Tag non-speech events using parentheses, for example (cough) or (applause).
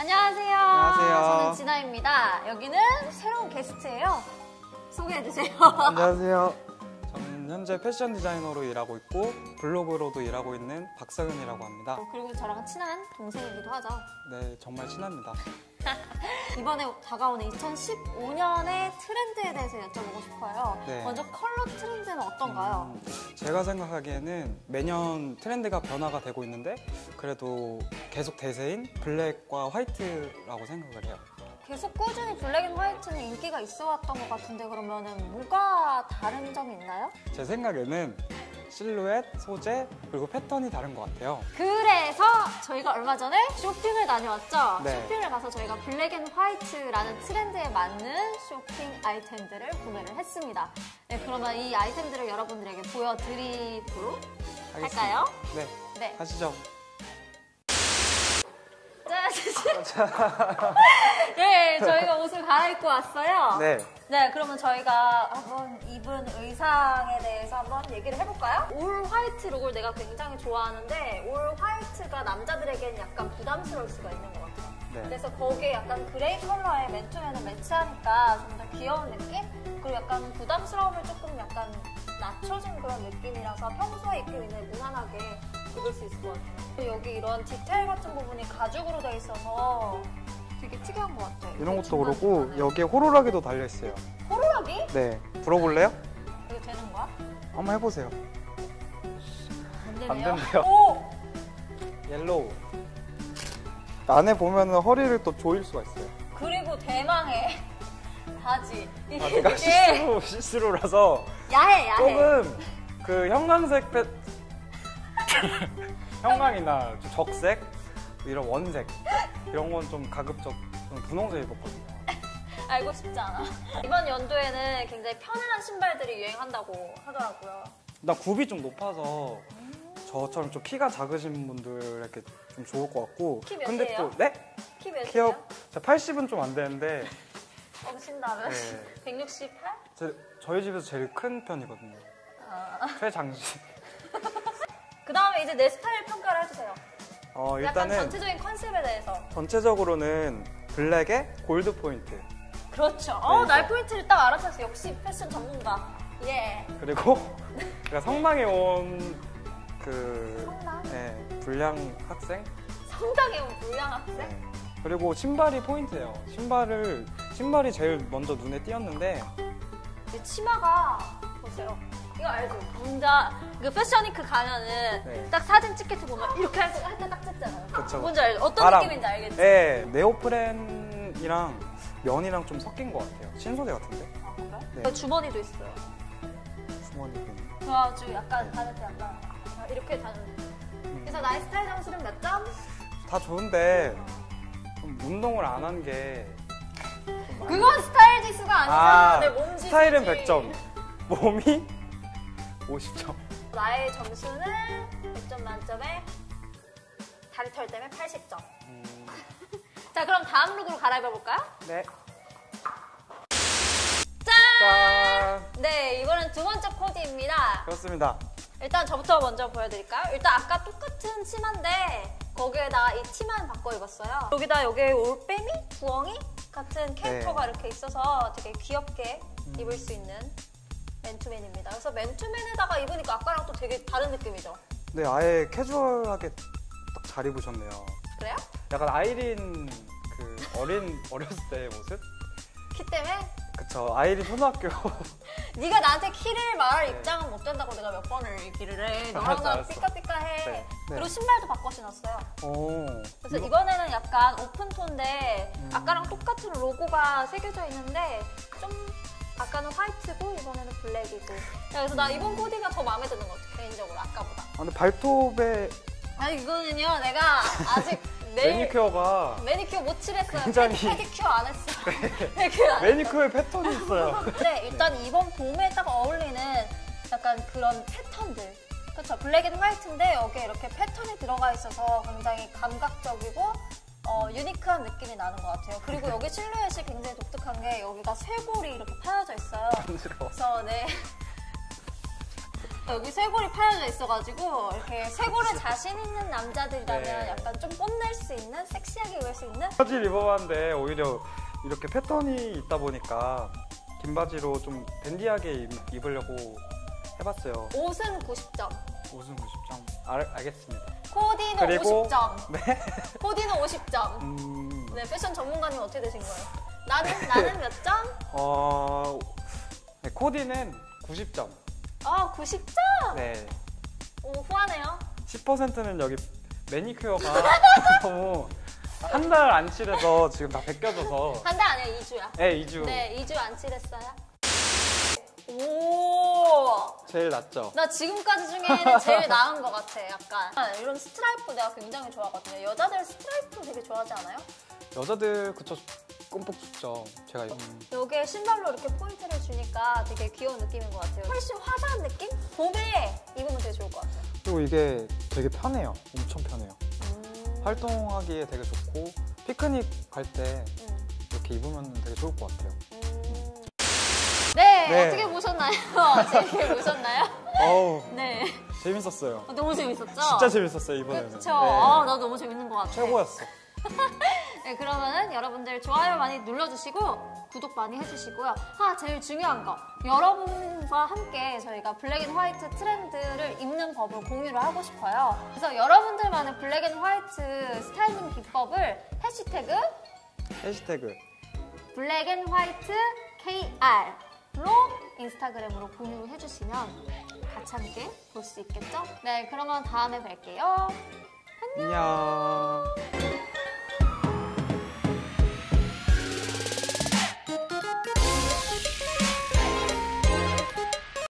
안녕하세요. 안녕하세요. 저는 진아입니다. 여기는 새로운 게스트예요. 소개해 주세요. 안녕하세요. (laughs) 저는 현재 패션 디자이너로 일하고 있고 블로그로도 일하고 있는 박서윤이라고 합니다. 그리고 저랑 친한 동생이기도 하죠. 네, 정말 친합니다. (laughs) 이번에 다가오는 2015년의 트렌드에 대해서 여쭤보고 싶어요. 네. 먼저 컬러 트렌드는 어떤가요? 음, 제가 생각하기에는 매년 트렌드가 변화가 되고 있는데 그래도 계속 대세인 black과 white라고 생각을 해요. 계속 꾸준히 black and white는 인기가 있어 왔던 것 같은데 그러면은 뭐가 다른 점이 있나요? 제 생각에는 실루엣, 소재, 그리고 패턴이 다른 것 같아요. 그래서 저희가 얼마 전에 쇼핑을 다녀왔죠. 네. 쇼핑을 가서 저희가 black and white라는 트렌드에 맞는 쇼핑 아이템들을 구매를 했습니다. 네, 그러면 이 아이템들을 여러분들에게 보여드리도록 할까요? 네, 네. 하시죠. 짠! 네, 저희가 옷을 갈아입고 왔어요. 네, 네, 그러면 저희가 한번 입은 의상에 대해서 한번 얘기를 해볼까요? all white look을 내가 굉장히 좋아하는데 all white가 남자들에게는 약간 부담스러울 수가 있는 것 같아요. 네. 그래서 거기에 약간 gray 컬러의 맨투맨을 매치하니까 좀 더 귀여운 느낌? 그리고 약간 부담스러움을 조금 약간 낮춰진 그런 느낌이라서 평소에 입기 굉장히 무난하게 입을 수 있을 것 같아요. 여기 이런 디테일 같은 부분이 가죽으로 돼 있어서 이런 것도 그렇고. 여기에 호루라기도 달려 있어요. 호루라기? 네, 불어볼래요? 이거 되는 거야? 한번 해보세요. 안 되네요. 안 된대요. 오! Yellow. 안에 보면 허리를 또 조일 수가 있어요. 그리고 대망의 바지. 이게 바지가 되게 시스루, 시스루라서 야해, 야해. 조금 그 형광색 패... (laughs) 형광이나 좀 적색 이런 원색 이런 건 좀 가급적 좀 분홍색 입었거든요. (laughs) 알고 싶지 않아. 이번 연도에는 굉장히 편안한 신발들이 유행한다고 하더라고요. 나 굽이 좀 높아서 저처럼 좀 키가 작으신 분들에게 좀 좋을 것 같고 키 근데 몇이에요? 또 네? 키 몇이에요? 키업 80은 좀 안 되는데 (laughs) 엄신다면? 네. 168? 제- 저희 집에서 제일 큰 편이거든요. 아. 최장신. (laughs) 그 다음에 이제 내 스타일 평가를 해주세요. 어, 약간 일단은 전체적인 컨셉에 대해서. 전체적으로,는 블랙에 골드 포인트 그렇죠. 어, 네, 날. 포인트를 딱 알아챘어. 역시 패션 전문가. 예. 그리고 그러니까 성당에 온그 성당? 네, 불량 학생 성당에 온 불량 학생? 네. 그리고 신발이 포인트예요. 신발을 신발이 제일 먼저 눈에 띄었는데 이 치마가 보세요. 이거 알죠? 혼자 그 패션위크 가면은 네. 딱 사진 찍힐 때 보면 이렇게 할 때 딱 찍잖아요. 그쵸. 뭔지 알죠? 어떤 바람. 느낌인지 알겠지? 네, 네오프렌이랑 면이랑 좀 섞인 것 같아요. 신소재 같은데 아, 그래? 네. 그 주머니도 있어요. 주머니는 그래가지고 약간 다닐 때 약간 이렇게 다는. 음. 그래서 나의 스타일 점수는 몇 점? 다 좋은데 좀 운동을 안 한 게 그건 스타일 지수가 아니잖아. 아, 내 몸 지수지. 스타일은 100점, 몸이 50점. 나의 점수는 100점 만점에 다리 털 때문에 80점. 음, (laughs) 자, 그럼 다음 룩으로 갈아입어 볼까요? 네. 짠! 짠. 네, 이번엔 두 번째 코디입니다. 그렇습니다. 일단 저부터 먼저 보여드릴까요? 일단 아까 똑같은 치마인데 거기에다가 이 티만 바꿔 입었어요. 여기다 여기 올빼미? 부엉이? 같은 캐릭터가 네. 이렇게 있어서 되게 귀엽게 입을 수 있는 맨투맨입니다. 그래서 맨투맨에다가 입으니까 아까랑 또 되게 다른 느낌이죠. 네, 아예 캐주얼하게 딱 잘 입으셨네요. 그래요? 약간 아이린 그 어린 (laughs) 어렸을 때의 모습? 키 때문에? 그쵸. 아이린 초등학교. (laughs) 네가 나한테 키를 말할 네. 입장은 못 된다고 내가 몇 번을 얘기를 해. 너랑 알았어, 알았어. 삐까삐까해. 네, 네. 그리고 신발도 바꿔 신었어요. 오. 그래서 이거- 이번에는 약간 오픈톤인데 음. 아까랑 똑같은 로고가 새겨져 있는데 좀 아까는 화이트고 이번에는 블랙이고. 야, 그래서 나 이번 코디가 더 마음에 드는 것 같아 개인적으로 아까보다. 아, 근데 발톱에 아니 이거는요 내가 아직 (laughs) 내일 매니큐어가 매니큐어 못 칠했어요. 굉장히- 페디, 페디큐어 안 했어 페디큐어 (laughs) 안 했어 매니큐어에 패턴이 있어요. 근데 (laughs) 일단 이번 봄에 딱 어울리는 약간 그런 패턴들. 그렇죠 black and white인데 여기에 이렇게 패턴이 들어가 있어서 굉장히 감각적이고 어, unique한 느낌이 나는 것 같아요. 그리고 (laughs) 여기 실루엣이 굉장히 독특한 게 여기가 쇄골이 이렇게 파여져 있어요. 간지러워. 그래서 네. (laughs) 여기 쇄골이 파여져 있어가지고 이렇게 쇄골에 자신 있는 남자들이라면 네. 약간 좀 뽐낼 수 있는 섹시하게 입을 수 있는 바지를 입어봤는데 오히려 이렇게 패턴이 있다 보니까 긴 바지로 좀 댄디하게 입- 입으려고 해봤어요. 옷은 90점, 옷은 90점. 알, 알겠습니다. 코디는 그리고- 50점, (laughs) 네. 코디는 50점. 음, 네, 패션 전문가님 어떻게 되신 거예요? 나는 나는 (laughs) 몇 점? 어, 네, 코디는 90점. 아, 90점. 네. 오, 후하네요. 10%는 여기 매니큐어가 (laughs) 너무 한 달 안 칠해서 지금 다 벗겨져서 한 달 아니야, 2주야. 네, 2주 네, 2주 안 칠했어요. 오, 제일 낫죠. 나 지금까지 중에는 제일 나은 것 같아, 약간. 이런 스트라이프 내가 굉장히 좋아하거든요. 여자들 스트라이프 되게 좋아하지 않아요? 여자들 그쵸 꼼뻑 춥죠. 제가 음, 여기에 신발로 이렇게 포인트를 주니까 되게 귀여운 느낌인 것 같아요. 훨씬 화사한 느낌? 봄에 입으면 되게 좋을 것 같아요. 그리고 이게 되게 편해요. 엄청 편해요. 음. 활동하기에 되게 좋고 피크닉 갈때 음. 이렇게 입으면 되게 좋을 것 같아요. 음. 네, 네. 어떻게 보셨나요? (laughs) 재밌게 보셨나요? 어우 네. 재밌었어요. 어, 너무 재밌었죠? 진짜 재밌었어요 이번에는. 그쵸. 네. 아, 나 너무 재밌는 것 같아. 최고였어. (laughs) 네, 그러면은 여러분들 좋아요 많이 눌러주시고 구독 많이 해주시고요. 아, 제일 중요한 거. 여러분과 함께 저희가 black and white 트렌드를 입는 법을 공유를 하고 싶어요. 그래서 여러분들만의 black and white 스타일링 비법을 해시태그 해시태그 black and white KR 로 인스타그램으로 공유를 해주시면 같이 함께 볼 수 있겠죠? 네, 그러면 다음에 뵐게요. 안녕.